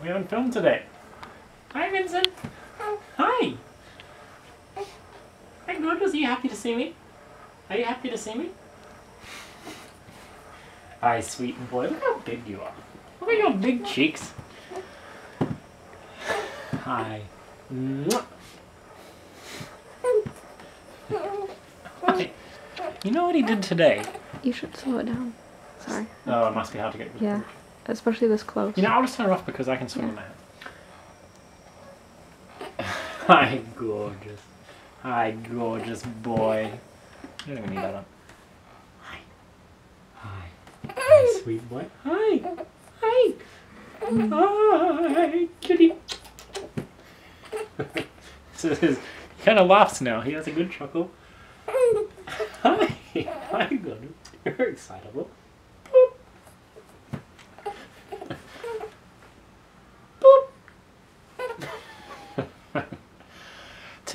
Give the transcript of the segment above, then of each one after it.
We haven't filmed today. Hi, Vincent. Hi. Hi, gorgeous. Are you happy to see me? Are you happy to see me? Hi, sweet boy. Look how big you are. Look at your big cheeks. Hi. Mwah. Hi. You know what he did today? You should slow it down. Sorry. Oh, it must be hard to get. Yeah. Especially this close. You know, I'll just turn it off because I can swim swing my hand. Hi, gorgeous. Hi, gorgeous boy. You don't even need that on. Hi. Hi. Hi, sweet boy. Hi. Hi. Hi, kitty. so his, he kind of laughs now. He has a good chuckle. Hi. Hi, good. You're excitable.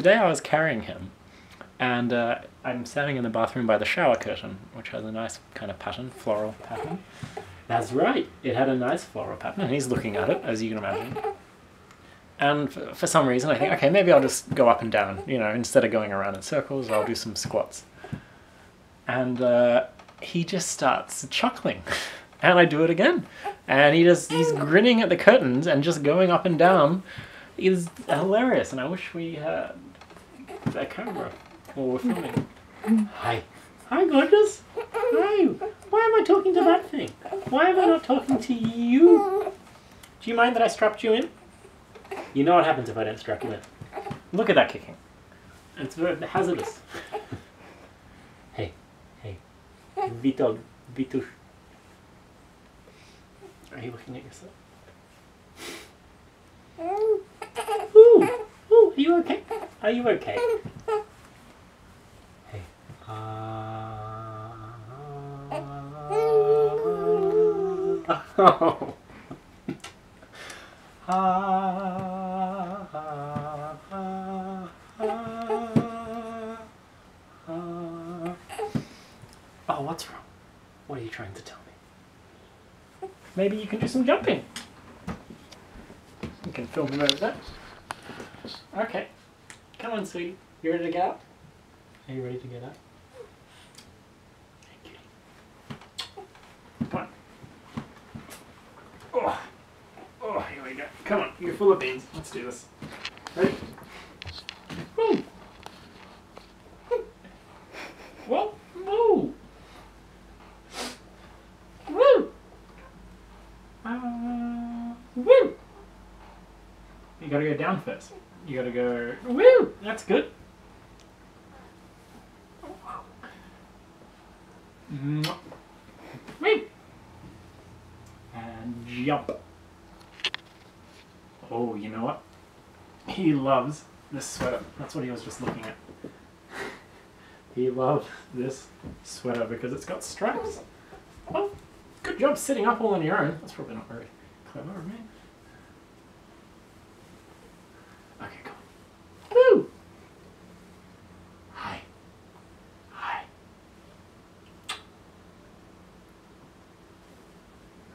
Today I was carrying him, and uh, I'm standing in the bathroom by the shower curtain, which has a nice kind of pattern, floral pattern. That's right, it had a nice floral pattern, and he's looking at it, as you can imagine. And for, for some reason, I think, okay, maybe I'll just go up and down, you know, instead of going around in circles, I'll do some squats. And uh, he just starts chuckling, and I do it again. And he just, he's grinning at the curtains and just going up and down is hilarious, and I wish we had a camera while we're filming. Hi. Hi, gorgeous. Hi. Why am I talking to that thing? Why am I not talking to you? Do you mind that I strapped you in? You know what happens if I don't strap you in. Look at that kicking. It's very hazardous. hey, hey. Vito, Vitush. Are you looking at yourself? Are you okay? Are you okay? Hey. Oh. Oh, what's wrong? What are you trying to tell me? Maybe you can do some jumping. You can film him over there. Okay. Come on, sweetie. You ready to get up? Are you ready to get up? Thank you. Come on. Oh. Oh, here we go. Come on, you're full of beans. Let's do this. Ready? Woo! Whoa! Woo! Woo! Uh, gotta go down first. You gotta go, woo! That's good. And jump. Oh, you know what? He loves this sweater. That's what he was just looking at. He loves this sweater because it's got stripes. Oh, good job sitting up all on your own. That's probably not very clever of me. Okay, come on. Woo! Hi. Hi.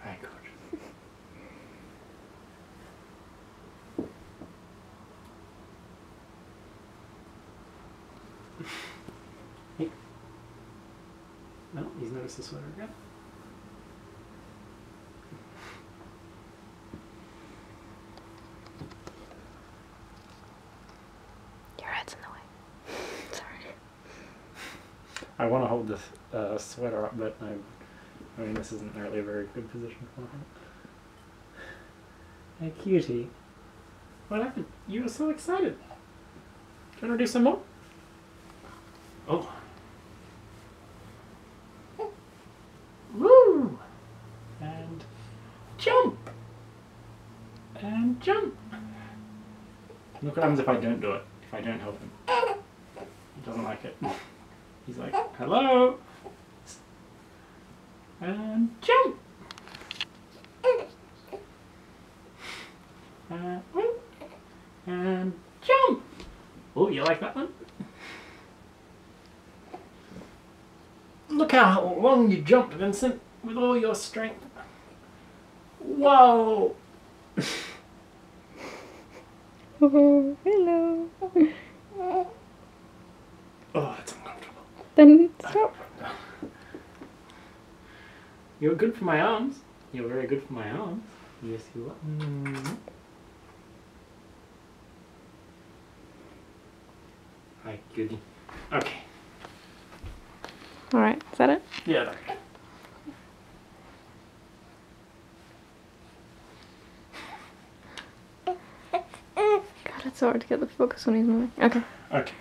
Hi, gorgeous. Hey. No, he's noticed the sweater again. Your head's in the way. Sorry. I want to hold this uh, sweater up, but I, I mean, this isn't really a very good position for it. Hey, cutie. What happened? You were so excited. Do you want to do some more? Oh. Woo! And jump! And jump! Look what happens if I don't do it, if I don't help him. He doesn't like it. He's like, hello! And jump! Whoop. and jump! Oh, you like that one? How long you jumped, Vincent, with all your strength. Whoa! Oh, hello. Oh, it's uncomfortable. Then stop. You're good for my arms. You're very good for my arms. Yes, you are. Mm. Hi, goody. Okay. All right, is that it? Yeah, that's. God, it's hard to get the focus when he's moving. Okay. Okay.